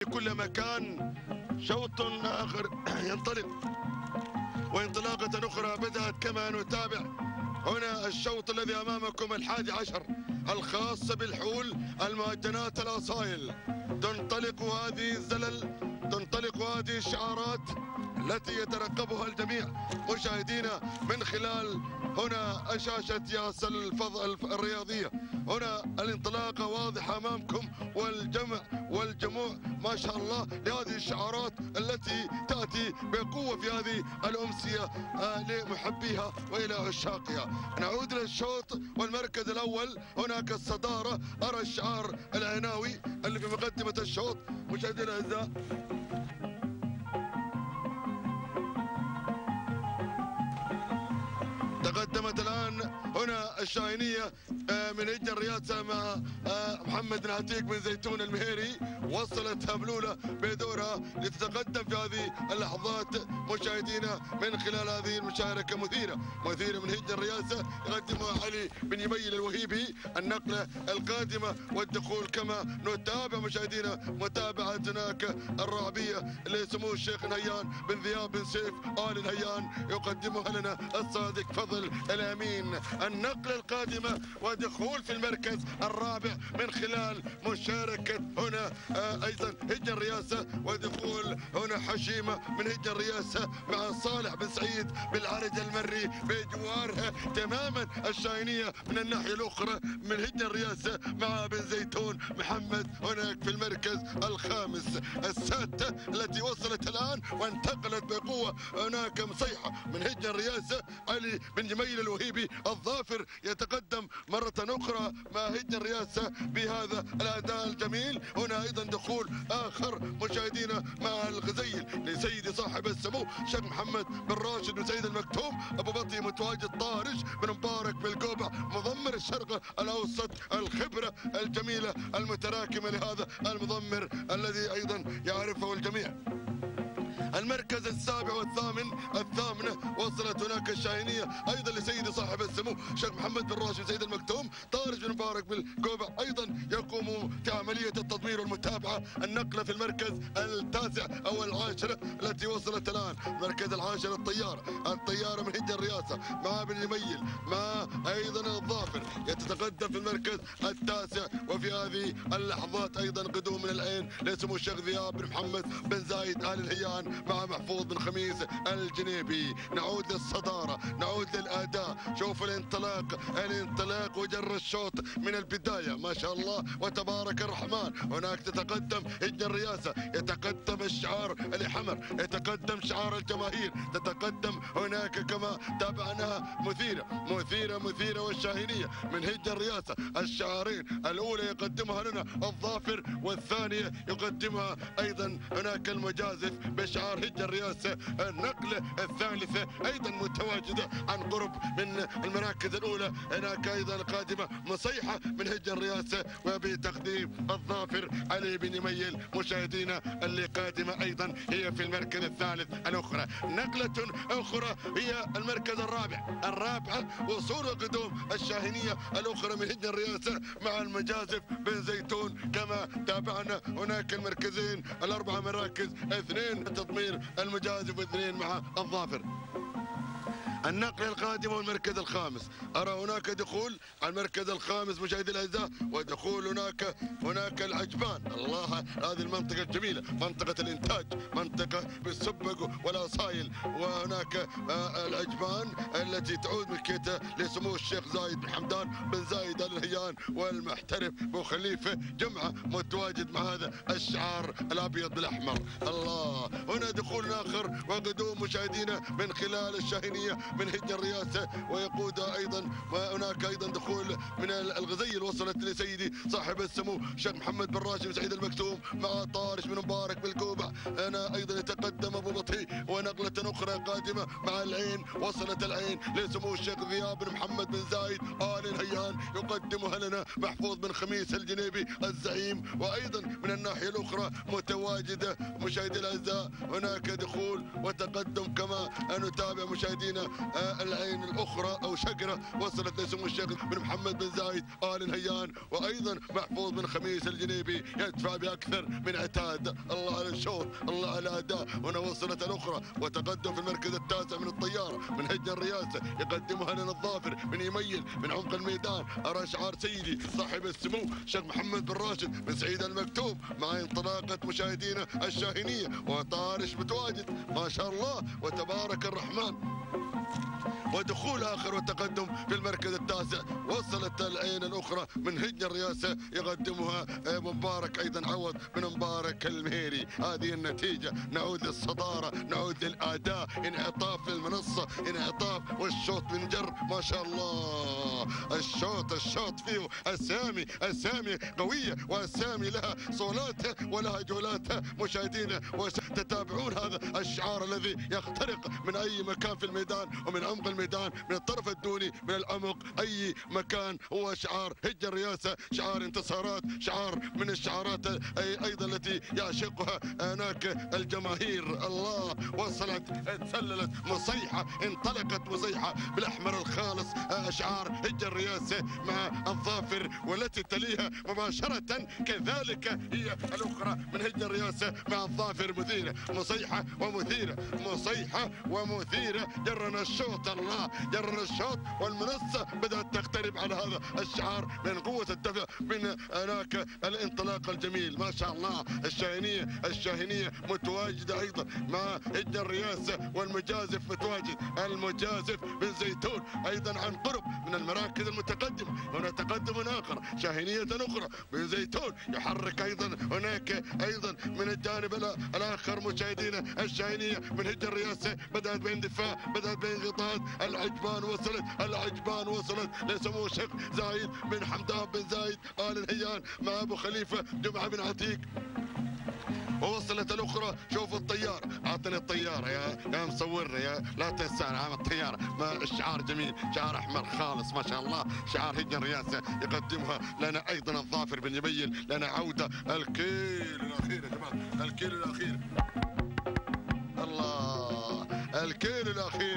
في كل مكان شوط آخر ينطلق. وانطلاقة أخرى بدأت كما نتابع. هنا الشوط الذي أمامكم الحادي عشر الخاص بالحول المعجنات الأصايل. تنطلق هذه الزلل تنطلق هذه الشعارات. التي يترقبها الجميع مشاهدينا من خلال هنا شاشة ياس الفضل الرياضية. هنا الانطلاقة واضحة أمامكم والجمع والجموع. ما شاء الله لهذه الشعارات التي تأتي بقوة في هذه الأمسية آه، لمحبيها وإلى عشاقها. نعود للشوط والمركز الأول. هناك الصدارة. أرى الشعار العناوي اللي في مقدمة الشوط. مشاهدينا الأعزاء. الشاهينيه آه، من هجة الرئاسه مع آه، محمد العتيق من زيتون المهيري وصلت هملوله بدورها لتتقدم في هذه اللحظات مشاهدينا من خلال هذه المشاركة. مثيرة مثيرة من هجة الرئاسه يقدمها علي بن يميل الوهيبي النقلة القادمة والدخول كما نتابع مشاهدينا متابعه هناك الرعبيه لسمو الشيخ نهيان بن ذياب بن سيف آل نهيان يقدمها لنا الصادق فضل الأمين. النقلة القادمة ودخول في المركز الرابع من خلال مشاركة هنا آه، أيضا هجة الرئاسة ودخول هنا حشيمة من هجة الرئاسة مع صالح بن سعيد بالعرج المري بجوارها تماما الشاينيه من الناحية الأخرى من هجة الرئاسة مع بن زيتون محمد هناك في المركز الخامس. السادسه التي وصلت الآن وانتقلت بقوة هناك مصيحة من هجة الرئاسة علي بن جميل الوهيبي الظافر يتقدم مرة أخرى مع هجن الرئاسة بهذا الأداء الجميل. هنا أيضا دخول آخر مشاهدينا مع الغزيل لسيدي صاحب السمو شيخ محمد بن راشد بن سيد المكتوم. أبو بطي متواجد طارش بن مبارك بالقوبع مضمر الشرق الأوسط الخبرة الجميلة المتراكمة لهذا المضمر الذي أيضا يعرفه الجميع. المركز السابع والثامن الثامنة وصلت هناك الشاهينية. أيضا لسيدي صاحب السمو شيخ محمد بن راشد سيد المكتوم طارج بن مبارك بالقوبع أيضا يقوم في عملية التضمير والمتابعة النقلة في المركز التاسع أو العاشرة التي وصلت الآن. المركز العاشر الطيارة الطيارة من هجة الرئاسة. مع بن يميل مع أيضا الظافر. يتقدم في المركز التاسع. وفي هذه اللحظات أيضا قدوم من العين لسمو الشيخ ذياب بن محمد بن زايد آل الهيان. مع محفوظ بن خميس الجنيبي. نعود للصدارة نعود للأداء. شوف الانطلاق الانطلاق وجر الشوط من البداية. ما شاء الله وتبارك الرحمن. هناك تتقدم هجن الرئاسة يتقدم الشعار الحمر يتقدم شعار الجماهير. تتقدم هناك كما تابعناها مثيرة مثيرة مثيرة والشاهينية من هجن الرئاسة الشعارين الأولى يقدمها لنا الظافر والثانية يقدمها أيضا. هناك المجازف بشعار هجة الرئاسة النقلة الثالثة أيضا متواجدة عن قرب من المراكز الأولى. هناك أيضا قادمة مصيحة من هجة الرئاسة وبتقديم الظافر علي بن يميل مشاهدينا اللي قادمة أيضا هي في المركز الثالث الأخرى. نقلة أخرى هي المركز الرابع الرابعة وصول وقدوم الشاهنية الأخرى من هجة الرئاسة مع المجازف بن زيتون. كما تابعنا. هناك المركزين الأربعة مراكز اثنين تضمير المجازف واثنين مع الظافر. النقلة القادمة والمركز الخامس. أرى هناك دخول على المركز الخامس مشاهدي الأعزاء ودخول هناك هناك العجبان الله هذه المنطقة الجميلة منطقة الإنتاج منطقة بالسبق والأصايل. وهناك آه، العجبان التي تعود ملكيتها لسمو الشيخ زايد بن حمدان بن زايد آل نهيان والمحترف بو خليفة جمعة متواجد مع هذا الشعار الأبيض بالأحمر. الله هنا دخول آخر وقدوم مشاهدينا من خلال الشاهينية من هجن الرئاسة ويقودها أيضا وهناك أيضا دخول من الغزيل وصلت لسيدي صاحب السمو الشيخ محمد بن راشد سعيد المكتوم مع طارش بن مبارك بالكوبع هنا أيضا يتقدم أبو بطي ونقلة أخرى قادمة مع العين وصلت العين لسمو الشيخ ذياب بن محمد بن زايد آل نهيان يقدمها لنا محفوظ بن خميس الجنيبي الزعيم وأيضا من الناحية الأخرى متواجدة مشاهدي الأعزاء. هناك دخول وتقدم كما نتابع مشاهدينا العين الأخرى أو شقرة وصلت لسمو الشيخ بن محمد بن زايد آل نهيان وأيضا محفوظ بن خميس الجنيبي يدفع بأكثر من عتاد. الله على الشوط الله على الأداء هنا وصلت الأخرى وتقدم في المركز التاسع من الطيارة من هجن الرئاسة يقدمها لنا الظافر من يميل من عمق الميدان. أرى شعار سيدي صاحب السمو شيخ محمد بن راشد بن سعيد المكتوب مع انطلاقة مشاهدينا الشاهينية. وطارش متواجد ما شاء الله وتبارك الرحمن. Thank you. ودخول آخر وتقدم في المركز التاسع. وصلت العين الأخرى من هجن الرئاسة يقدمها ابو مبارك أيضا عوض من مبارك المهيري. هذه النتيجة. نعود للصدارة نعود للأداء. انعطاف للمنصه انعطاف والشوط من جر ما شاء الله. الشوط الشوط فيه أسامي أسامي قوية وأسامي لها صولاتها ولها جولاتها. مشاهدينا وتتابعون هذا الشعار الذي يخترق من أي مكان في الميدان ومن عمق الميدان؟ من الطرف الدوني من العمق أي مكان هو شعار هج الرئاسة شعار انتصارات شعار من الشعارات أي أيضا التي يعشقها هناك الجماهير. الله وصلت تسللت مصيحة انطلقت مصيحة بالأحمر الخالص شعار هج الرئاسة مع الظافر والتي تليها مباشرة. كذلك هي الأخرى من هج الرئاسة مع الظافر مثيره مصيحة ومثيره مصيحة ومثيره جرنا الشوط الله جرنا الشوط والمنصة بدأت تقترب على هذا الشعار من قوة الدفع من هناك الانطلاق الجميل. ما شاء الله الشاهينية الشاهينية متواجدة أيضا مع هج الرئاسة والمجازف متواجد. المجازف بن زيتون أيضا عن قرب من المراكز المتقدمة. هنا تقدم آخر شاهينية أخرى بن زيتون. يحرك أيضا هناك أيضا من الجانب الآخر مشاهدينا الشاهينية من هج الرئاسة بدأت باندفاع بدأت بانغطاء العجبان وصلت العجبان وصلت. لسمو الشيخ زايد بن حمدان بن زايد آل نهيان مع أبو خليفة جمعة بن عتيق. ووصلت الأخرى شوف الطياره أعطني الطيارة يا يا مصورنا يا لا تنسانا عام الطيارة. ما الشعار جميل شعار أحمر خالص ما شاء الله. شعار هجن رياسه يقدمها لنا أيضا الظافر بن يبين لنا عودة. الكيل الأخير يا جماعة الكيل الأخير. الله الكيلو الأخير.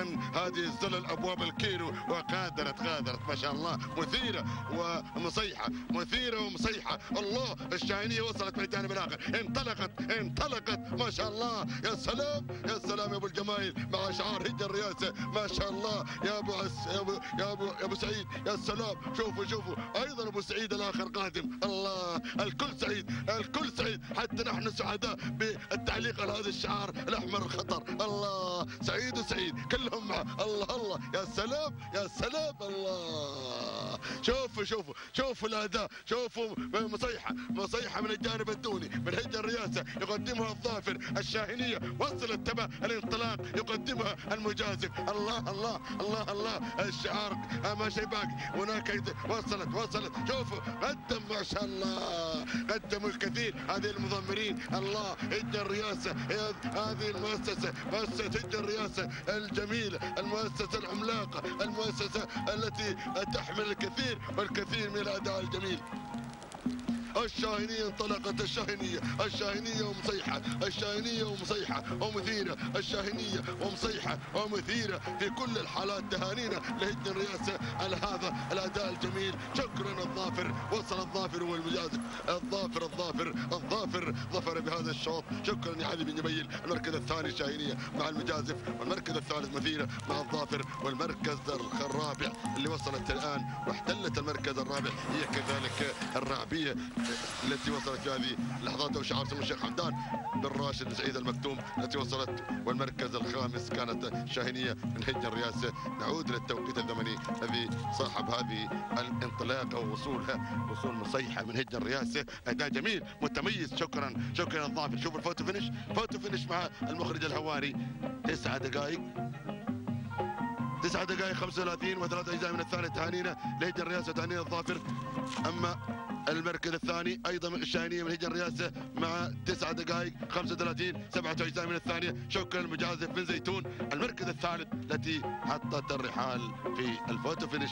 طرقا هذه الزلل ابواب الكيلو. وغادرت غادرت ما شاء الله. مثيرة ومصيحة. مثيرة ومصيحة. الله الشاهينية وصلت من الجانب الآخر. انطلقت انطلقت. ما شاء الله. يا سلام يا سلام يا أبو الجمايل. مع شعار هج الرئاسة. ما شاء الله. يا أبو عس يا أبو يا أبو يا أبو سعيد. يا سلام. شوفوا شوفوا. أيضا أبو سعيد الآخر قادم. الله الكل سعيد الكل سعيد. حتى نحن سعداء بالتعليق على هذا الشعار الأحمر الخطر. الله سعيد وسعيد. كلهم مع الله الله. يا سلام يا سلام الله. شوفوا شوفوا شوفوا الأداء. شوفوا مصيحة مصيحة من الجانب الدوني من هج الرئاسة يقدمها الظافر الشاهينية. وصلت تبع الانطلاق يقدمها المجازف. الله الله الله الله. الشعار ما شيء باقي. هناك وصلت وصلت. شوفوا قدم ما شاء الله. قدموا الكثير هذه المضمرين. الله هج الرئاسة هذه المؤسسة مؤسسة هج الرئاسة الجميله المؤسسة العملاقة المؤسسة التي تحمل الكثير والكثير من الأداء الجميل. الشاهينية انطلقت الشاهينية الشاهينية ومصيحة الشاهينية ومصيحة ومثيرة الشاهينية ومصيحة ومثيرة في كل الحالات تهانينا لهجن الرئاسة على هذا الأداء الجميل. شكرا الظافر وصل الظافر والمجازف الظافر الظافر الظافر ظفر بهذا الشوط. شكرا يا علي بن جبيل. المركز الثاني الشاهينية مع المجازف والمركز الثالث مثيرة مع الظافر والمركز الرابع اللي وصلت الآن واحتلت المركز الرابع. هي كذلك الرعبية. التي وصلت في هذه اللحظات وشعار سمو الشيخ حمدان بن راشد سعيد المكتوم التي وصلت والمركز الخامس كانت شاهينية من هج الرئاسة. نعود للتوقيت الزمني الذي صاحب هذه الانطلاقة ووصولها وصول مصيحة من هج الرئاسة. أداء جميل متميز شكرا شكرا الظافر شوف ال photo finish photo finish مع المخرج الهواري. تسعة دقائق. 9 دقائق 35 وثلاث أجزاء من الثانية تهانينا لهجن الرئاسه وتهانينا الظافر. أما المركز الثاني أيضا الشاهينية من هجن الرئاسه مع 9 دقائق 35 سبعة أجزاء من الثانية. شكرا المجازف بن زيتون. المركز الثالث التي حطت الرحال في الفوتو فينش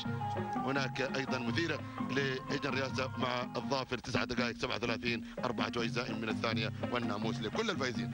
هناك أيضا مثيرة لهجن الرئاسه مع الظافر. 9 دقائق 37 أربعة أجزاء من الثانية. والناموس لكل الفائزين.